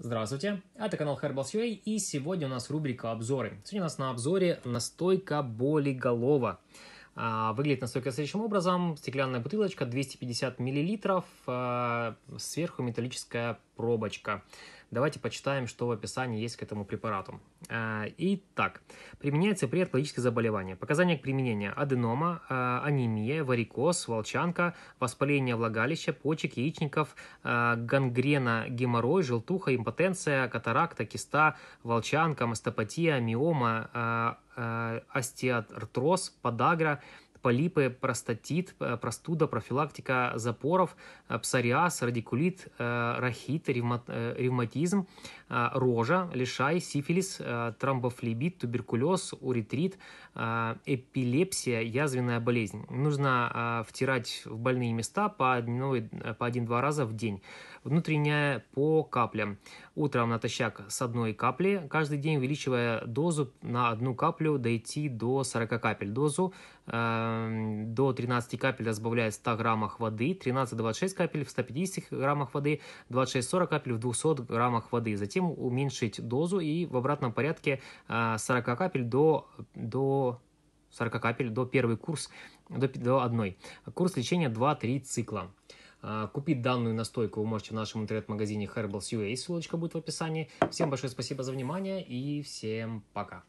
Здравствуйте, это канал Herbals.ua и сегодня у нас рубрика обзоры. Сегодня у нас на обзоре настойка болиголова. А, выглядит настойка следующим образом. Стеклянная бутылочка 250 мл, а, сверху металлическая пробочка. Давайте почитаем, что в описании есть к этому препарату. А, итак, применяется при онкологических заболеваниях. Показания к применению. Аденома, анемия, варикоз, волчанка, воспаление влагалища, почек, яичников, гангрена, геморрой, желтуха, импотенция, катаракта, киста, волчанка, мастопатия, миома, остеоартроз, подагра, полипы, простатит, э, простуда, профилактика запоров, э, псориаз, радикулит, э, рахит, ревматизм, рожа, лишай, сифилис, тромбофлебит, туберкулез, уретрит, эпилепсия, язвенная болезнь. Нужно втирать в больные места по, по один-два раза в день. Внутренняя по каплям. Утром натощак с одной капли, каждый день увеличивая дозу на одну каплю, дойти до 40 капель. Дозу до 13 капель разбавляет в 100 граммах воды, 13-26 капель в 150 граммах воды, 26-40 капель в 200 граммах воды. Затем уменьшить дозу и в обратном порядке 40 а, капель до, до 40 капель до первый курс, до, до одной. Курс лечения 2-3 цикла. А, купить данную настойку вы можете в нашем интернет-магазине Herbals.ua, ссылочка будет в описании. Всем большое спасибо за внимание и всем пока.